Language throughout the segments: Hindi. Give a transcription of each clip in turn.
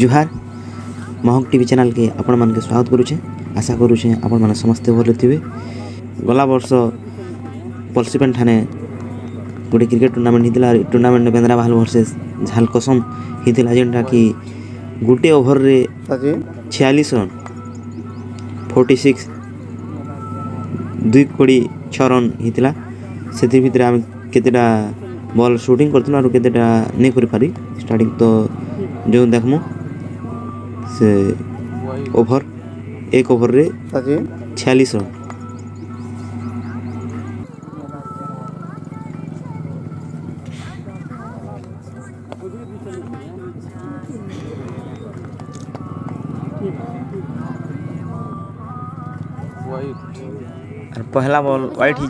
ଜୁହାର ମହକ ଟିଭି ଚ୍ୟାନେଲ୍କେ ଆପଣମାନଙ୍କୁ ସ୍ୱାଗତ କରୁଛେ ଆଶା କରୁଛେ ଆପଣମାନେ ସମସ୍ତେ ଭଲ ଥିବେ। ଗଲା ବର୍ଷ ପଲ୍ସିପେନ୍ ଠାନେ ଗୋଟେ କ୍ରିକେଟ୍ ଟୁର୍ଣ୍ଣାମେଣ୍ଟ ହେଇଥିଲା ଆର୍ ଟୁର୍ଣ୍ଣାମେଣ୍ଟ ବେନ୍ଦ୍ରାବାହାଲ ଭର୍ସେସ୍ ଝାଲକସମ ହେଇଥିଲା ଯେନ୍ଟାକି ଗୋଟେ ଓଭରରେ ଛୟାଲିଶ ରନ୍ ଫୋର୍ଟି ସିକ୍ସ ଦୁଇ କୋଡ଼ି ଛଅ ରନ୍ ହେଇଥିଲା ସେଥି ଭିତରେ ଆମେ କେତେଟା ବଲ୍ ସୁଟିଂ କରିଥିଲୁ ଆରୁ କେତେଟା ନେଇ କରିପାରି। ଷ୍ଟାର୍ଟିଂ ତ ଯେଉଁ ଦେଖ୍ମୁ ସେ ଓଭର ଏକ ଓଭରରେ ଛୟାଳିଶ ରନ୍ पहला बॉल व्हाइट ही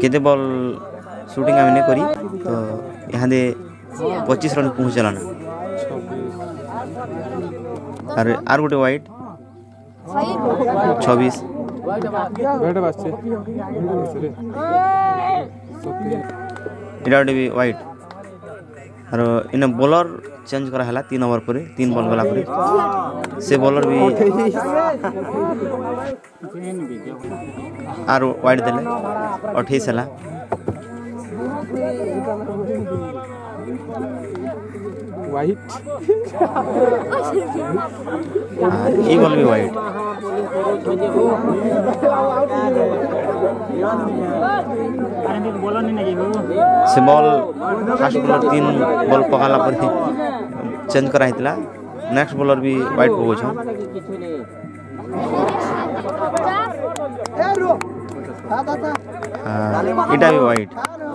केते बॉल सुटिंग आम नहीं करी तो यहाँ दे पच्चीस रन पहुँचला ना आर गोटे व्हाइट छब्बीस इटा गोटे भी व्हाइट और इन बोलर चेंज करा है तीन ओवर पर तीन बल गला से बोलर भी आर व्हाइट देले अठाईस है वाइट ये कौन भी वाइट से बल फास्ट बलर तीन बल पकाला पर चेंज कराई नेक्स्ट बलर भी वाइट पकोच इटा भी वाइट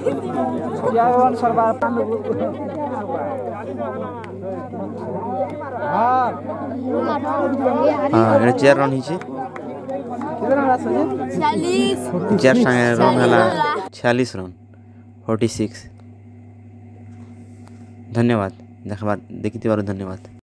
ଗୋଟେ ହ୍ୱାଇଟ୍ ହଁ ଏଇଟା ଚେୟାର ରନ୍ ହେଇଛି ଚାର ସାଙ୍ଗେ ରନ୍ ହେଲା ଛୟାଲିଶ ରନ୍ ଫର୍ଟି ସିକ୍ସ ଧନ୍ୟବାଦ ଦେଖବା ଦେଖିଥିବାରୁ ଧନ୍ୟବାଦ